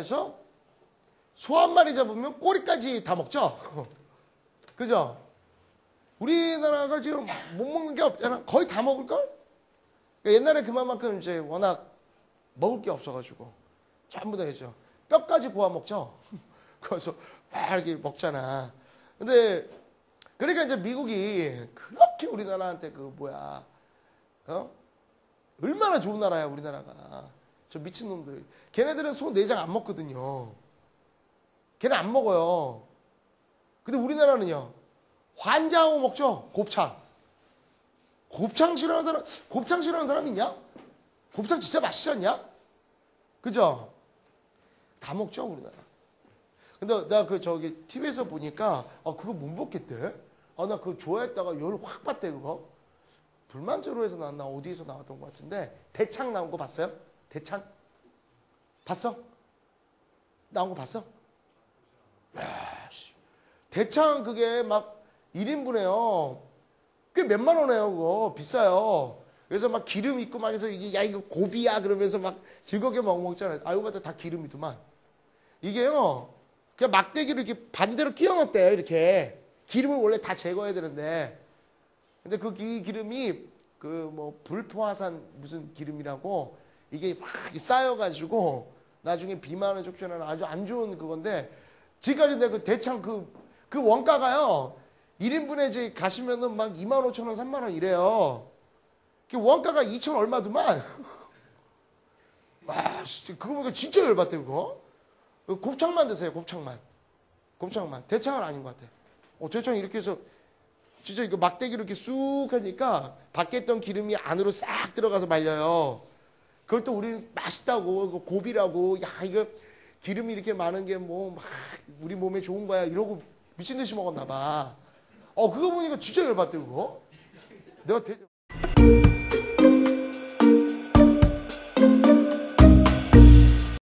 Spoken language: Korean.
우리나라에서 소 한 마리 잡으면 꼬리까지 다 먹죠? 그죠? 우리나라가 지금 못 먹는 게 없잖아. 거의 다 먹을걸? 그러니까 옛날에 그만큼 이제 워낙 먹을 게 없어가지고 전부 다 했죠. 뼈까지 구워 먹죠? 그래서 막 이렇게 먹잖아. 근데 그러니까 이제 미국이 그렇게 우리나라한테 그 뭐야, 어? 얼마나 좋은 나라야 우리나라가. 저 미친놈들. 걔네들은 소 내장 안 먹거든요. 걔네 안 먹어요. 근데 우리나라는요. 환장하고 먹죠. 곱창. 곱창 싫어하는 사람, 곱창 싫어하는 사람 있냐? 곱창 진짜 맛있지 않냐? 그죠? 다 먹죠, 우리나라. 근데 나 그 저기 TV에서 보니까 아 그거 못 먹겠대. 아 나 그거 좋아했다가 열확 받대 그거. 불만제로에서 나왔나 어디에서 나왔던 것 같은데 대창 나온 거 봤어요? 대창? 봤어? 나온 거 봤어? 야, 씨. 대창 그게 막 1인분에요. 꽤 몇만 원이에요, 그거. 비싸요. 그래서 막 기름 있고 막 해서 이게 야, 이거 고비야 그러면서 막 즐겁게 먹 먹잖아요. 알고 봤더니 다 기름이더만. 이게요, 그냥 막대기를 이렇게 반대로 끼워 넣었대요, 이렇게. 기름을 원래 다 제거해야 되는데. 근데 그 기, 기름이 그 뭐 불포화산 무슨 기름이라고 이게 막 쌓여가지고 나중에 비만을 촉진하는 아주 안 좋은 그건데 지금까지 내가 그 대창 그, 그 원가가요 1인분에 이제 가시면은 막 2만 5천 원, 3만 원 이래요. 그 원가가 2천 얼마더만. 와, 진짜 그거 보니까 진짜 열받대 그거. 곱창만 드세요, 곱창만. 곱창만. 대창은 아닌 것 같아. 어, 대창 이렇게 해서 진짜 이거 막대기로 이렇게 쑥 하니까 밖에 있던 기름이 안으로 싹 들어가서 말려요. 그걸 또 우리는 맛있다고, 이거 고비라고, 야, 이거 기름이 이렇게 많은 게 뭐, 막, 우리 몸에 좋은 거야. 이러고 미친 듯이 먹었나 봐. 어, 그거 보니까 진짜 열받대, 그거. 내가 대...